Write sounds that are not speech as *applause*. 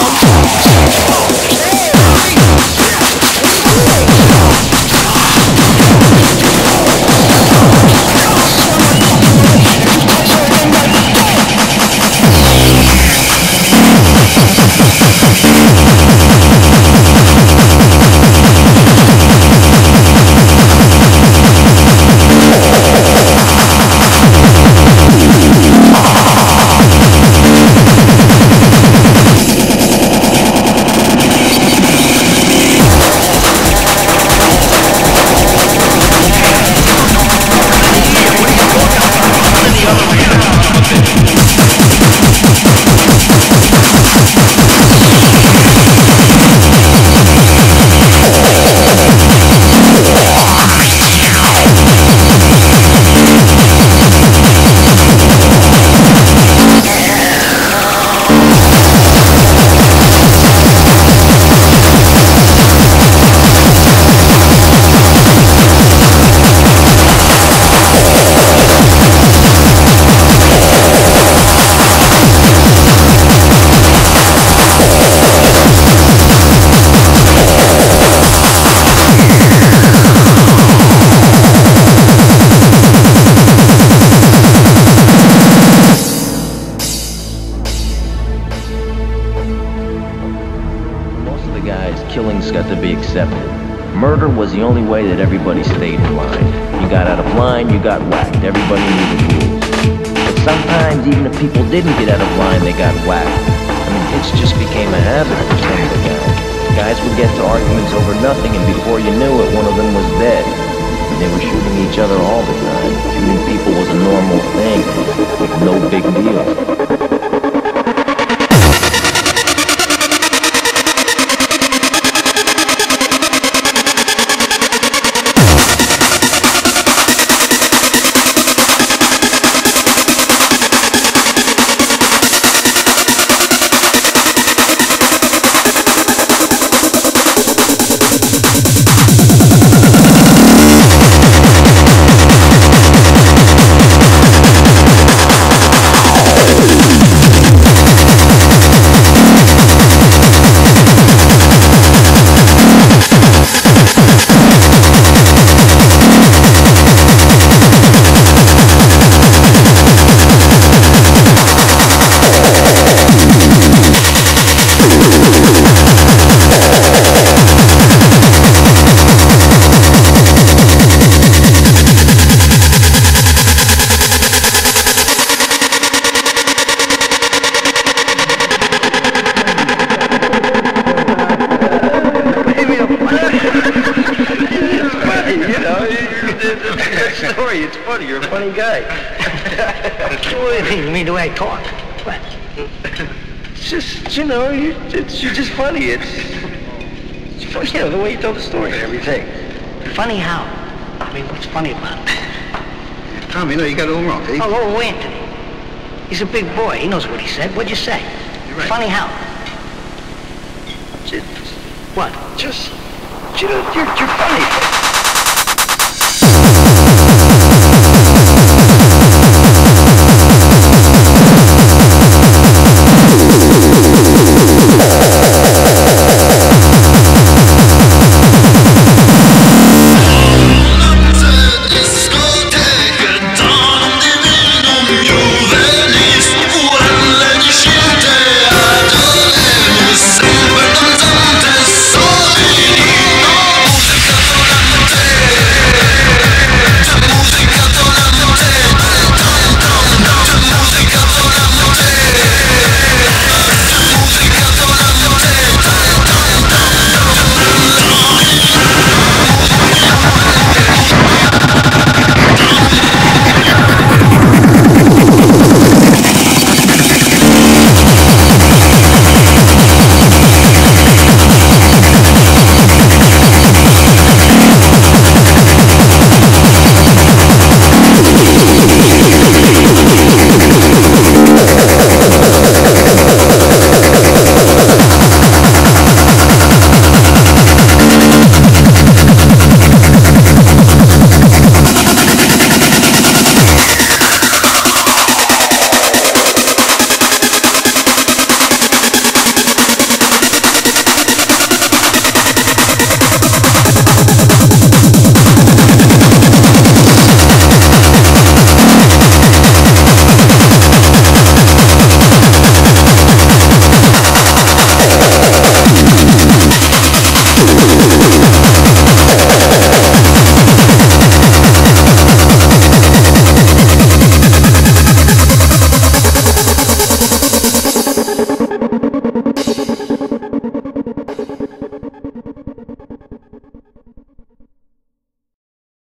Most killings got to be accepted. Murder was the only way that everybody stayed in line. You got out of line, you got whacked. Everybody knew the rules. But sometimes, even if people didn't get out of line, they got whacked. I mean, it just became a habit for some of the guys. Guys would get to arguments over nothing, and before you knew it, one of them was dead. They were shooting each other all the time. Shooting people was a normal thing. No big deal. Funny. You're a funny guy. *laughs* What do you mean? You mean the way I talk? What? It's just, you know, you, it's, you're just funny. It's, it's fun, you know, the way you tell the story and everything. Funny how? I mean, what's funny about it? Tom, you know, you got it all wrong. eh? Oh, oh, Anthony. He's a big boy. He knows what he said. What'd you say? You're right. Funny how? Just, What? just, you know, you're, you're funny.